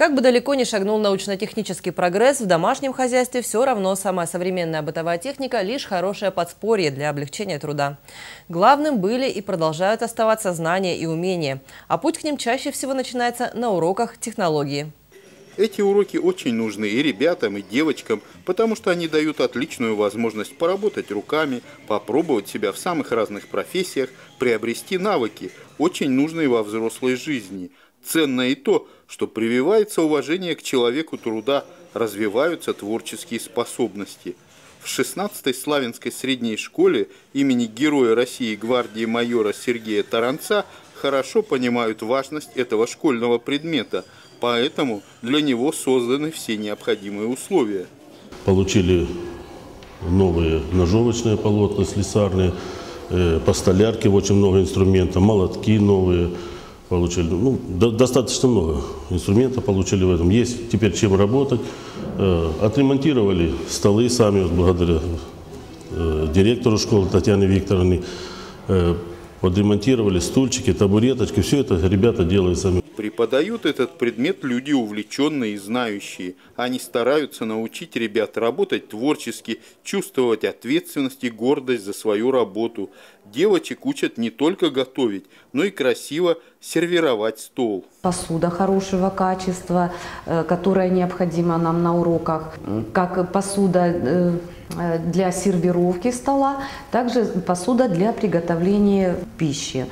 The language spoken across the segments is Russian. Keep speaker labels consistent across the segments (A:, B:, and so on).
A: Как бы далеко ни шагнул научно-технический прогресс, в домашнем хозяйстве все равно самая современная бытовая техника – лишь хорошее подспорье для облегчения труда. Главным были и продолжают оставаться знания и умения, а путь к ним чаще всего начинается на уроках технологии.
B: Эти уроки очень нужны и ребятам, и девочкам, потому что они дают отличную возможность поработать руками, попробовать себя в самых разных профессиях, приобрести навыки, очень нужные во взрослой жизни. Ценно и то, что прививается уважение к человеку труда, развиваются творческие способности. В 16-й Славянской средней школе имени Героя России гвардии майора Сергея Таранца хорошо понимают важность этого школьного предмета, поэтому для него созданы все необходимые условия.
C: Получили новые ножовочные полотна, слесарные, э, по столярке очень много инструментов, молотки новые – получили. Ну, до, достаточно много инструментов получили в этом. Есть теперь чем работать. Э, отремонтировали столы сами, вот, благодаря э, директору школы Татьяне Викторовне. Э, подремонтировали стульчики, табуреточки. Все это ребята делают сами.
B: Преподают этот предмет люди увлеченные и знающие. Они стараются научить ребят работать творчески, чувствовать ответственность и гордость за свою работу. Девочек учат не только готовить, но и красиво сервировать стол.
D: Посуда хорошего качества, э, которая необходима нам на уроках, как посуда э, для сервировки стола, также посуда для приготовления пищи.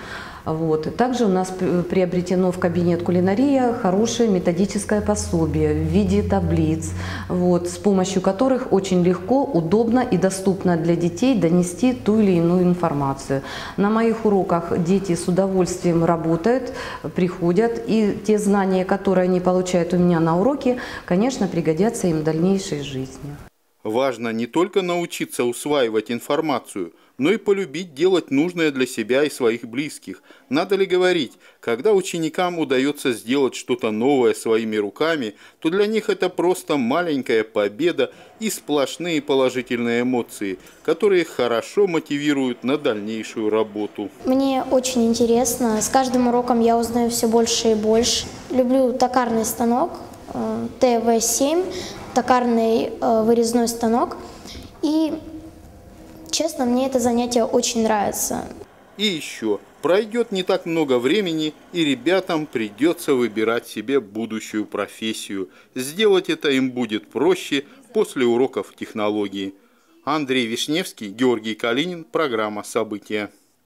D: Вот. Также у нас приобретено в кабинет кулинария хорошее методическое пособие в виде таблиц, вот, с помощью которых очень легко, удобно и доступно для детей донести ту или иную информацию. На моих уроках дети с удовольствием работают, приходят, и те знания, которые они получают у меня на уроке, конечно, пригодятся им в дальнейшей жизни.
B: Важно не только научиться усваивать информацию, но и полюбить делать нужное для себя и своих близких. Надо ли говорить, когда ученикам удается сделать что-то новое своими руками, то для них это просто маленькая победа и сплошные положительные эмоции, которые хорошо мотивируют на дальнейшую работу.
E: Мне очень интересно. С каждым уроком я узнаю все больше и больше. Люблю токарный станок э, ТВ-7 токарный э, вырезной станок. И, честно, мне это занятие очень нравится.
B: И еще, пройдет не так много времени, и ребятам придется выбирать себе будущую профессию. Сделать это им будет проще после уроков технологии. Андрей Вишневский, Георгий Калинин, программа «События».